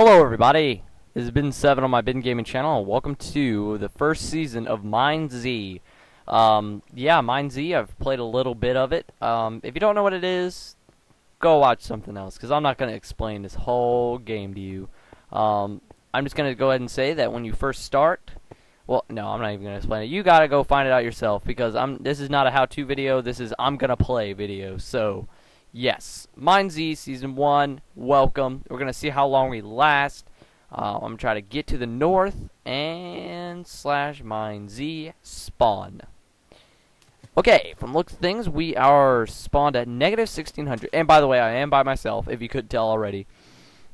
Hello everybody, this has been Seven on my Bin Gaming channel, welcome to the first season of Mine Z. Um, yeah, Mine Z, I've played a little bit of it. Um, if you don't know what it is, go watch something else, because I'm not going to explain this whole game to you. Um, I'm just going to go ahead and say that when you first start, well, no, I'm not even going to explain it. You got to go find it out yourself, because I'm. this is not a how-to video, this is I'm going to play video, so... Yes, Mine Z Season 1, welcome. We're going to see how long we last. Uh, I'm going to try to get to the north and slash Mine Z spawn. Okay, from looks of things, we are spawned at negative 1600. And by the way, I am by myself, if you couldn't tell already.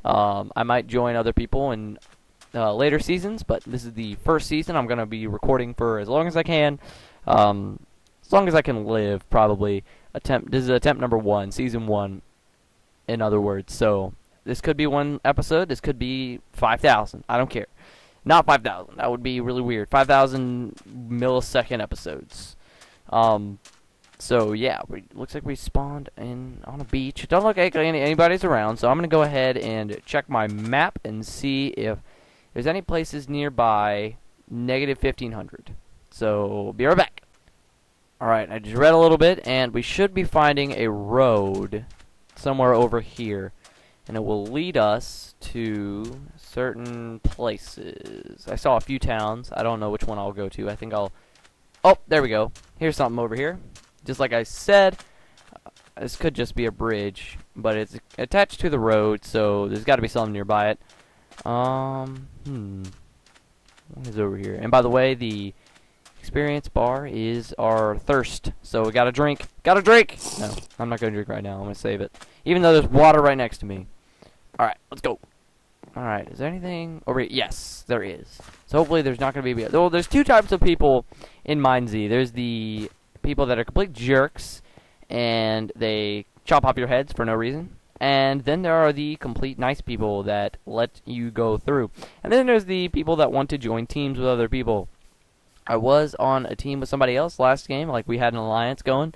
Um, I might join other people in uh, later seasons, but this is the first season. I'm going to be recording for as long as I can. Um, as long as I can live, probably attempt. This is attempt number one, season one. In other words, so this could be one episode. This could be five thousand. I don't care. Not five thousand. That would be really weird. Five thousand millisecond episodes. Um. So yeah, we, looks like we spawned in on a beach. Don't look like any, anybody's around. So I'm gonna go ahead and check my map and see if there's any places nearby negative 1500. So be right back. Alright, I just read a little bit, and we should be finding a road somewhere over here. And it will lead us to certain places. I saw a few towns. I don't know which one I'll go to. I think I'll... Oh, there we go. Here's something over here. Just like I said, uh, this could just be a bridge, but it's attached to the road, so there's got to be something nearby it. Um, hmm. What is over here? And by the way, the experience bar is our thirst. So we got a drink. Got a drink! No, I'm not going to drink right now. I'm going to save it. Even though there's water right next to me. Alright, let's go. Alright, is there anything over here? Yes, there is. So hopefully there's not going to be... Well, there's two types of people in Mine Z. There's the people that are complete jerks, and they chop off your heads for no reason. And then there are the complete nice people that let you go through. And then there's the people that want to join teams with other people. I was on a team with somebody else last game, like we had an alliance going.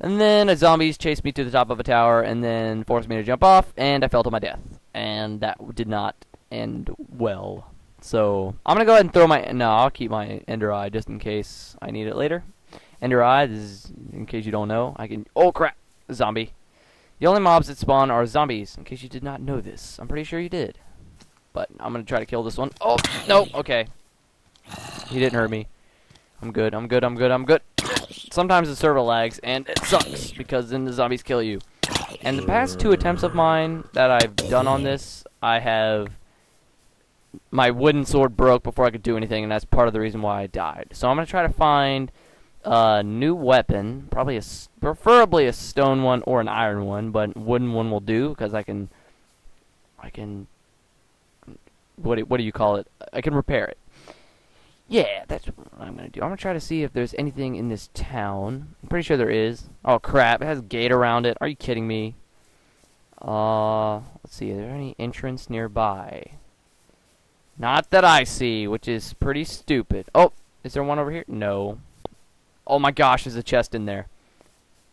And then a zombies chased me to the top of a tower and then forced me to jump off, and I fell to my death. And that did not end well. So, I'm going to go ahead and throw my... No, I'll keep my Ender Eye just in case I need it later. Ender Eye this is, in case you don't know, I can... Oh, crap! Zombie. The only mobs that spawn are zombies, in case you did not know this. I'm pretty sure you did. But I'm going to try to kill this one. Oh, no, okay. He didn't hurt me. I'm good, I'm good, I'm good, I'm good. Sometimes the server lags, and it sucks, because then the zombies kill you. And the past two attempts of mine that I've done on this, I have... My wooden sword broke before I could do anything, and that's part of the reason why I died. So I'm going to try to find a new weapon, probably a, preferably a stone one or an iron one, but wooden one will do, because I can... I can... What what do you call it? I can repair it. Yeah, that's what I'm to do. I'm to try to see if there's anything in this town. I'm pretty sure there is. Oh, crap. It has a gate around it. Are you kidding me? Uh, let's see. Is there any entrance nearby? Not that I see, which is pretty stupid. Oh, is there one over here? No. Oh my gosh, there's a chest in there.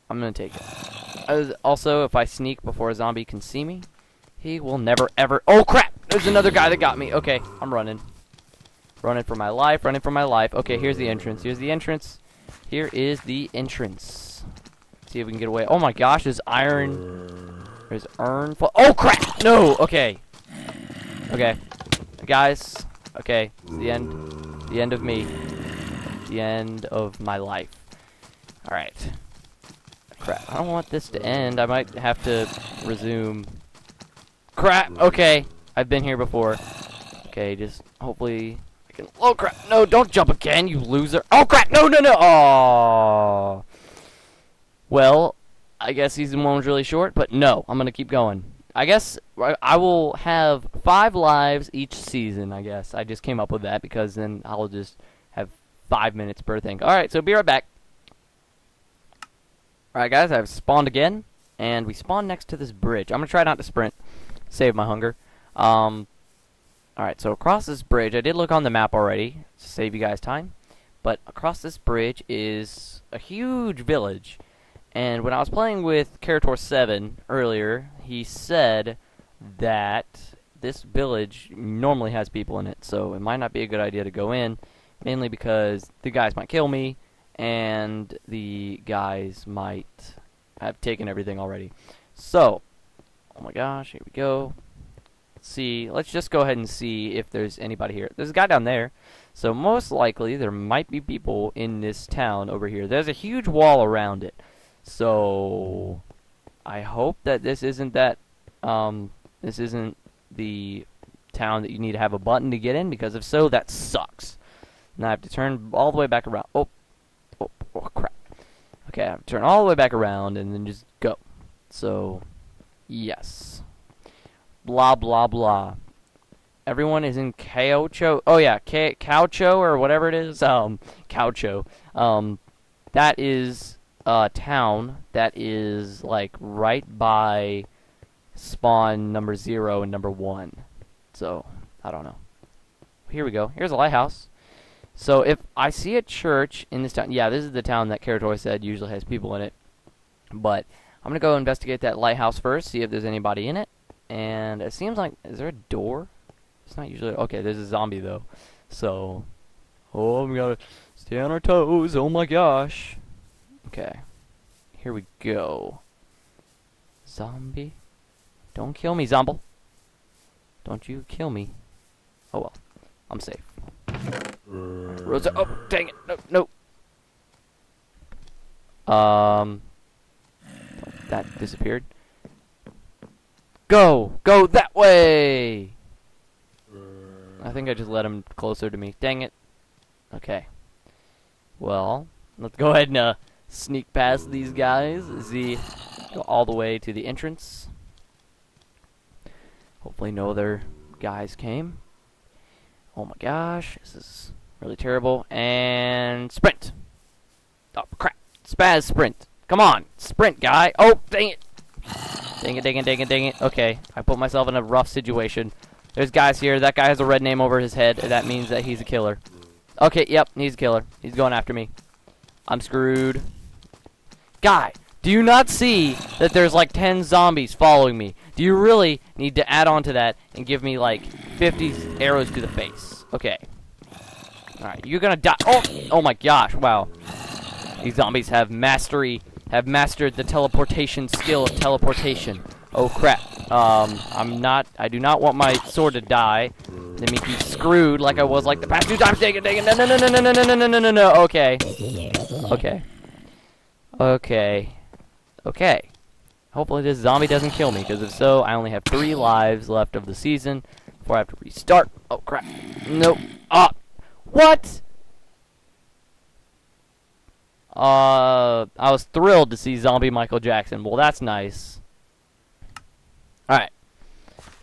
I'm to take it. Also, if I sneak before a zombie can see me, he will never ever... Oh, crap! There's another guy that got me. Okay, I'm running. Running for my life, running for my life. Okay, here's the entrance. Here's the entrance. Here is the entrance. Let's see if we can get away. Oh my gosh, there's iron. There's iron. Oh crap! No! Okay. Okay. Guys. Okay. The end. The end of me. The end of my life. Alright. Crap. I don't want this to end. I might have to resume. Crap! Okay. I've been here before. Okay, just hopefully Oh crap! No, don't jump again, you loser! Oh crap! No, no, no! Oh. Well, I guess season one was really short, but no, I'm gonna keep going. I guess I will have five lives each season. I guess I just came up with that because then I'll just have five minutes per thing. All right, so be right back. All right, guys, I've spawned again, and we spawned next to this bridge. I'm gonna try not to sprint, save my hunger. Um, Alright, so across this bridge, I did look on the map already to save you guys time, but across this bridge is a huge village. And when I was playing with Karator 7 earlier, he said that this village normally has people in it, so it might not be a good idea to go in, mainly because the guys might kill me, and the guys might have taken everything already. So, oh my gosh, here we go. See, let's just go ahead and see if there's anybody here. There's a guy down there, so most likely there might be people in this town over here. There's a huge wall around it, so I hope that this isn't that, um, this isn't the town that you need to have a button to get in, because if so, that sucks. Now I have to turn all the way back around. Oh, oh, oh crap. Okay, I have to turn all the way back around and then just go. So, yes. Blah, blah, blah. Everyone is in Caucho. Oh, yeah, Ca- Caucho or whatever it is. Um, Caucho. Um, that is a town that is, like, right by spawn number zero and number one. So, I don't know. Here we go. Here's a lighthouse. So if I see a church in this town, yeah, this is the town that Caratoy said usually has people in it. But I'm gonna go investigate that lighthouse first, see if there's anybody in it. And it seems like is there a door? It's not usually okay. There's a zombie though, so oh, we gotta stay on our toes. Oh my gosh. Okay, here we go. Zombie, don't kill me, zombie. Don't you kill me. Oh well, I'm safe. Rosa. Oh, dang it. No, no. Um. That disappeared. Go! Go that way! I think I just let him closer to me. Dang it. Okay. Well, let's go ahead and uh, sneak past these guys. Z, go all the way to the entrance. Hopefully no other guys came. Oh my gosh, this is really terrible. And sprint. Oh crap! Spaz sprint. Come on, sprint, guy. Oh, dang it! Dang it! Dang it! Dang it! Dang it! Okay, I put myself in a rough situation. There's guys here. That guy has a red name over his head. That means that he's a killer. Okay, yep, he's a killer. He's going after me. I'm screwed. Guy, do you not see that there's like 10 zombies following me? Do you really need to add on to that and give me like 50 arrows to the face? Okay. Alright, you're gonna die. Oh, oh my gosh, wow. These zombies have mastery, have mastered the teleportation skill of teleportation. Oh crap. Um, I'm not, I do not want my sword to die. Let me be screwed like I was like the past two times. Dang it, dang it. No, no, no, no, no, no, no, no, no, no, no. Okay. Okay. Okay. Okay. Hopefully this zombie doesn't kill me, because if so, I only have three lives left of the season before I have to restart. Oh, crap. Nope. Ah! What? Uh, I was thrilled to see zombie Michael Jackson. Well, that's nice. Alright.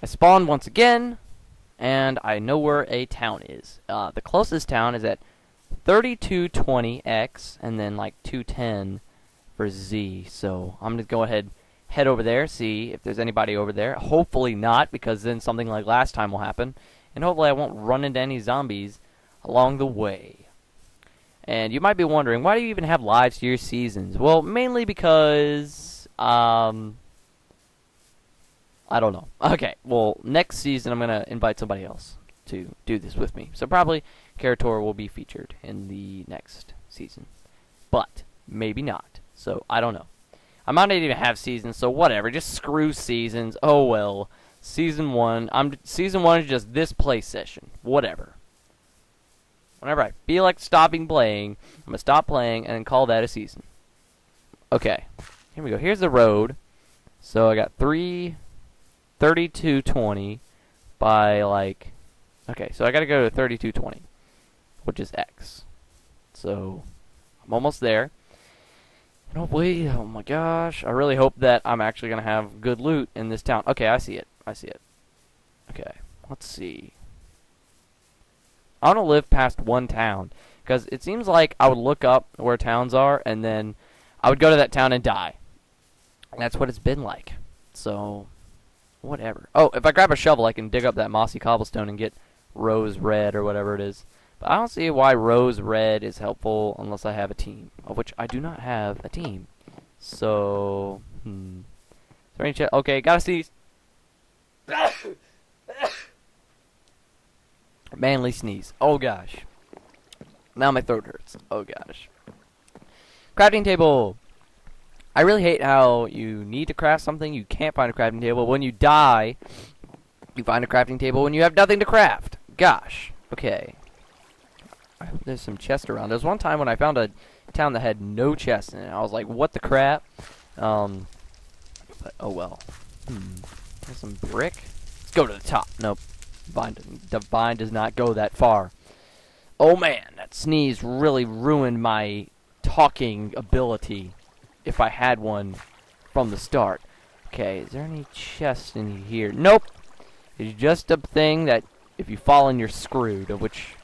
I spawned once again, and I know where a town is. Uh, the closest town is at 3220X, and then like 210 for Z. So I'm going to go ahead head over there, see if there's anybody over there. Hopefully not, because then something like last time will happen. And hopefully I won't run into any zombies along the way. And you might be wondering, why do you even have lives to your seasons? Well, mainly because, um, I don't know. Okay, well, next season I'm going to invite somebody else to do this with me. So probably Karator will be featured in the next season. But, maybe not. So, I don't know. I might not even have seasons, so whatever. Just screw seasons. Oh well. Season one. I'm season one is just this play session. Whatever. Whenever I feel like stopping playing, I'm gonna stop playing and call that a season. Okay. Here we go. Here's the road. So I got three thirty-two twenty by like okay, so I gotta go to thirty-two twenty, which is X. So I'm almost there. And hopefully, oh my gosh, I really hope that I'm actually going to have good loot in this town. Okay, I see it. I see it. Okay, let's see. I want to live past one town. Because it seems like I would look up where towns are, and then I would go to that town and die. And that's what it's been like. So, whatever. Oh, if I grab a shovel, I can dig up that mossy cobblestone and get rose red or whatever it is. But I don't see why rose red is helpful unless I have a team, of which I do not have a team. So, hmm. Is there any ch- okay, gotta see. Manly sneeze. Oh gosh. Now my throat hurts. Oh gosh. Crafting table. I really hate how you need to craft something, you can't find a crafting table. When you die, you find a crafting table when you have nothing to craft. Gosh. Okay. I hope there's some chests around. There was one time when I found a town that had no chests in it. I was like, what the crap? Um, but oh well. Hmm. There's some brick. Let's go to the top. Nope. Vine, the vine does not go that far. Oh man, that sneeze really ruined my talking ability if I had one from the start. Okay, is there any chest in here? Nope. It's just a thing that if you fall in, you're screwed, of which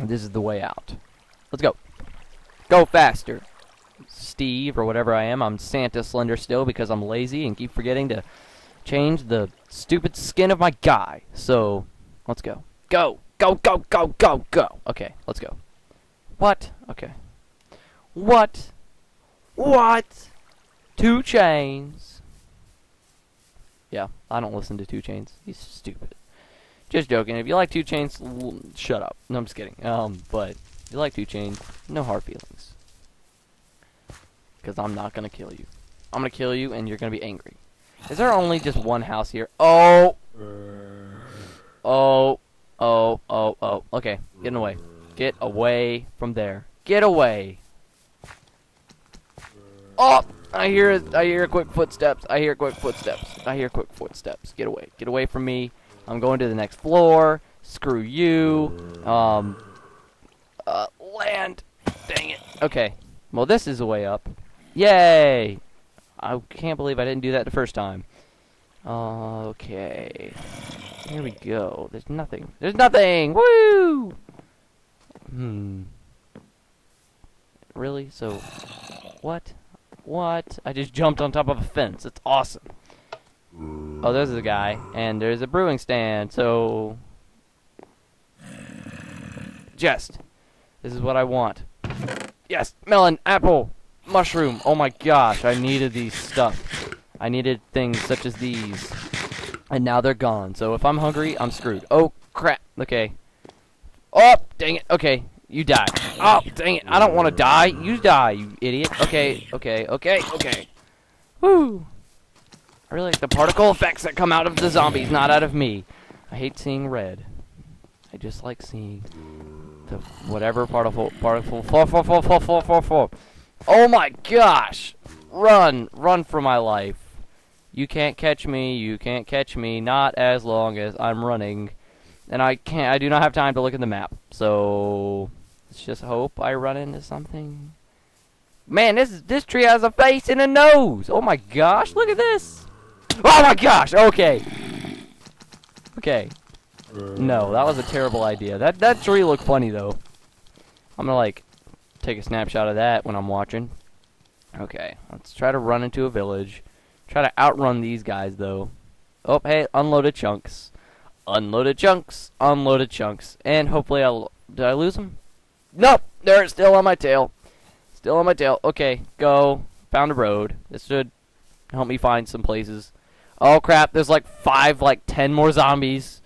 this is the way out. Let's go. Go faster. Steve, or whatever I am. I'm Santa Slender still because I'm lazy and keep forgetting to change the stupid skin of my guy. So, let's go. Go! Go, go, go, go, go! Okay, let's go. What? Okay. What? What? 2 Chainz. Yeah, I don't listen to 2 Chainz. He's stupid. Just joking. If you like 2 Chainz, shut up. No, I'm just kidding. Um, but if you like 2 Chainz, no hard feelings. Because I'm not going to kill you. I'm going to kill you, and you're going to be angry. Is there only just one house here? Oh! Oh, oh, oh, oh. Okay, getting away. Get away from there. Get away. Oh! I hear I hear quick footsteps. I hear quick footsteps. I hear quick footsteps. Get away. Get away from me. I'm going to the next floor. Screw you. Um uh, land. Dang it. Okay. Well, this is the way up. Yay! I can't believe I didn't do that the first time. Okay. Here we go. There's nothing. There's nothing! Woo! Hmm. Really? So, what? What? I just jumped on top of a fence. It's awesome. Oh, there's a guy. And there's a brewing stand, so... Just. This is what I want. Yes! Melon! Apple! Mushroom! Oh my gosh, I needed these stuff. I needed things such as these. And now they're gone. So if I'm hungry, I'm screwed. Oh, crap. Okay. Oh, dang it. Okay, you die. Oh, dang it. I don't want to die. You die, you idiot. Okay, okay, okay, okay. Woo. I really like the particle effects that come out of the zombies, not out of me. I hate seeing red. I just like seeing the whatever particle particle fall fall fall fall fall fall fall. Oh my gosh! Run, run for my life. You can't catch me. You can't catch me. Not as long as I'm running, and I can't. I do not have time to look at the map. So let's just hope I run into something. Man, this this tree has a face and a nose. Oh my gosh! Look at this. Oh my gosh! Okay. Okay. No, that was a terrible idea. That that tree looked funny though. I'm gonna like take a snapshot of that when I'm watching. Okay, let's try to run into a village. Try to outrun these guys though. Oh, hey, unloaded chunks. Unloaded chunks. Unloaded chunks. And hopefully I'll... Did I lose them? Nope! They're still on my tail. Still on my tail. Okay, go. Found a road. This should help me find some places. Oh crap, there's like five, like ten more zombies.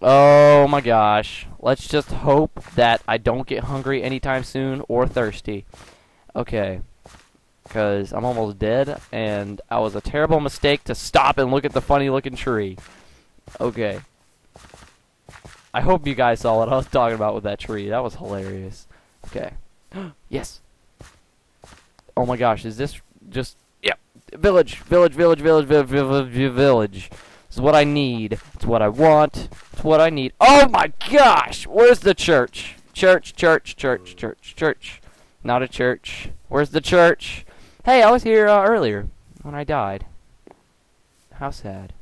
Oh my gosh. Let's just hope that I don't get hungry anytime soon or thirsty. Okay. Because I'm almost dead, and I was a terrible mistake to stop and look at the funny looking tree. Okay. I hope you guys saw what I was talking about with that tree. That was hilarious. Okay. yes. Oh my gosh, is this just... Yep. Village, village, village, village, village, village, village. Is what I need. It's what I want. It's what I need. Oh my gosh! Where's the church? Church, church, church, church, church. Not a church. Where's the church? Hey, I was here uh, earlier when I died. How sad.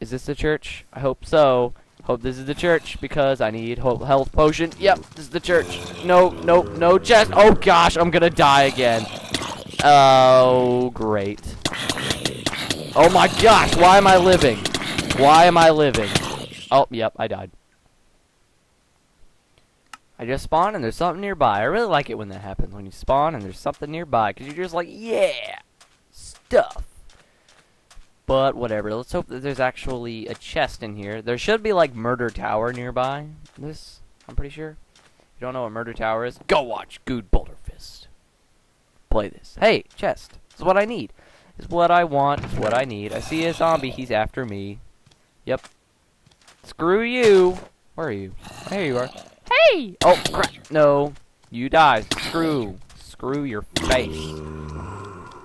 Is this the church? I hope so. Hope this is the church because I need health potion. Yep, this is the church. No, no, no chest. Oh gosh, I'm gonna die again. Oh, great. Oh my gosh, why am I living? Why am I living? Oh, yep, I died. I just spawned and there's something nearby. I really like it when that happens. When you spawn and there's something nearby. Because you're just like, yeah, stuff. But whatever. Let's hope that there's actually a chest in here. There should be like Murder Tower nearby. This, I'm pretty sure. If you don't know what Murder Tower is, go watch Guude Boulder Fist. Play this. Hey, chest. This is what I need. Is what I want. It's what I need. I see a zombie. He's after me. Yep. Screw you. Where are you? There you are. Hey! Oh, crap. No. You die. Screw. Screw your face.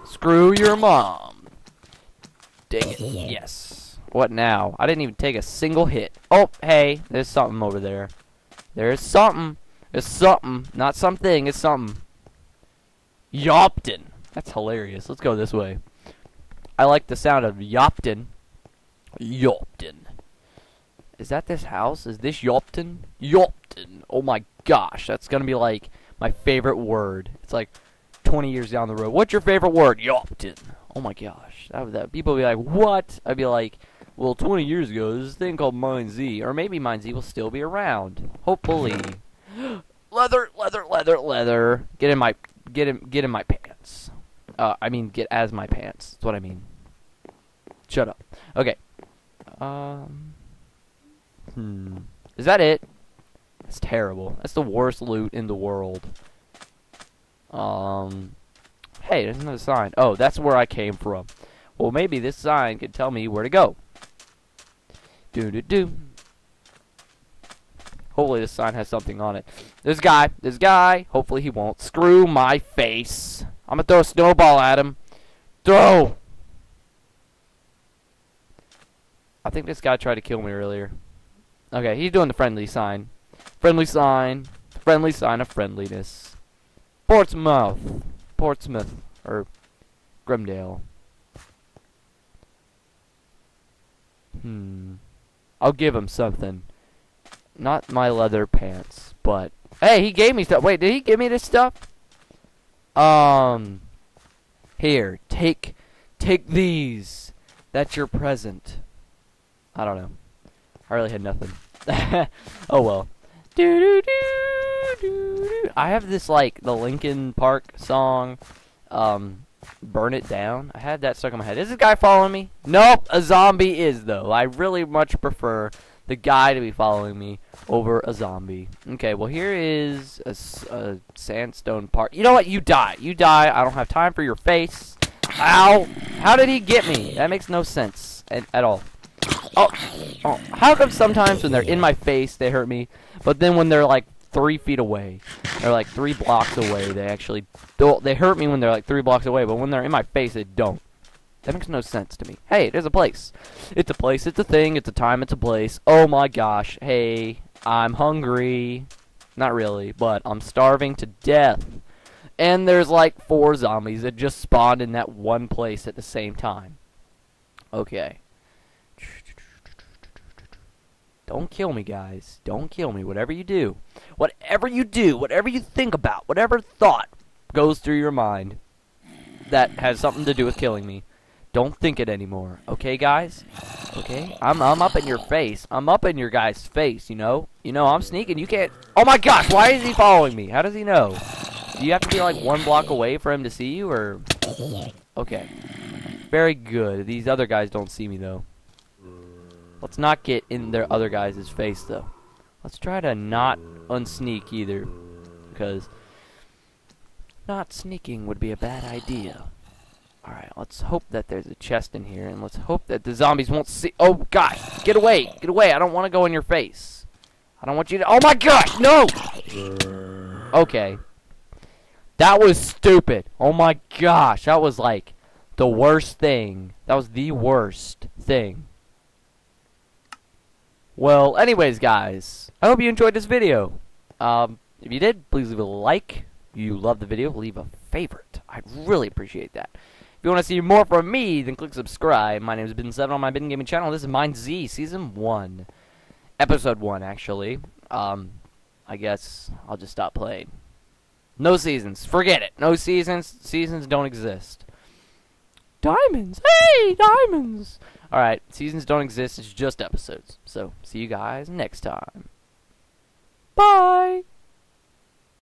Screw your mom. Dang it. Yes. What now? I didn't even take a single hit. Oh, hey. There's something over there. There's something. There's something. Not something. It's something. Yopton. That's hilarious. Let's go this way. I like the sound of Yopton. Yopton. Is that this house? Is this Yopton? Yopton. Oh my gosh. That's going to be like my favorite word. It's like 20 years down the road. What's your favorite word? Yopton. Oh my gosh. That, that people would be like, "What?" I'd be like, "Well, 20 years ago, there's this thing called Mine Z, or maybe Mine Z will still be around. Hopefully." leather, leather, leather, leather. Get in my get in get in my pants. Uh, I mean, get as my pants. That's what I mean. Shut up. Okay. Um. Hmm. Is that it? That's terrible. That's the worst loot in the world. Um. Hey, there's another sign. Oh, that's where I came from. Well, maybe this sign could tell me where to go. Do do do. Hopefully this sign has something on it. This guy, this guy, hopefully he won't. Screw my face. I'm gonna throw a snowball at him. Throw! I think this guy tried to kill me earlier. Okay, he's doing the friendly sign. Friendly sign. Friendly sign of friendliness. Portsmouth. Portsmouth. Or Grimdale. Hmm. I'll give him something. Not my leather pants, but... Hey, he gave me stuff. Wait, did he give me this stuff? Um... Here, take... Take these. That's your present. I don't know. I really had nothing. oh well. Do do do. I have this like the Linkin Park song, um, "Burn It Down." I had that stuck in my head. Is this guy following me? Nope. A zombie is though. I really much prefer the guy to be following me over a zombie. Okay. Well, here is a, a sandstone part. You know what? You die. You die. I don't have time for your face. Ow! How did he get me? That makes no sense at, at all. Oh, oh, how come sometimes when they're in my face they hurt me, but then when they're like three feet away, they're like three blocks away, they actually they hurt me when they're like three blocks away, but when they're in my face they don't. That makes no sense to me. Hey, there's a place. It's a place. It's a thing. It's a time. It's a place. Oh my gosh. Hey, I'm hungry. Not really, but I'm starving to death. And there's like four zombies that just spawned in that one place at the same time. Okay. Don't kill me, guys. Don't kill me. Whatever you do, whatever you do, whatever you think about, whatever thought goes through your mind that has something to do with killing me, don't think it anymore. Okay, guys? Okay? I'm I'm up in your face. I'm up in your guy's face, you know? You know, I'm sneaking. You can't... Oh my gosh, why is he following me? How does he know? Do you have to be like one block away for him to see you, or... Okay. Very good. These other guys don't see me, though. Let's not get in their other guy's face, though. Let's try to not unsneak either, because not sneaking would be a bad idea. Alright, let's hope that there's a chest in here, and let's hope that the zombies won't see- Oh, gosh! Get away! Get away! I don't want to go in your face. I don't want you to- Oh my gosh! No! Okay. That was stupid. Oh my gosh, that was like the worst thing. That was the worst thing. Well, anyways, guys, I hope you enjoyed this video. Um, if you did, please leave a like. If you love the video, leave a favorite. I'd really appreciate that. If you want to see more from me, then click subscribe. My name is Ben7 on my Ben Gaming channel. This is Mine Z, Season 1. Episode 1, actually. Um, I guess I'll just stop playing. No seasons. Forget it. No seasons. Seasons don't exist. Diamonds. Hey, diamonds. All right, seasons don't exist. It's just episodes. So, see you guys next time. Bye.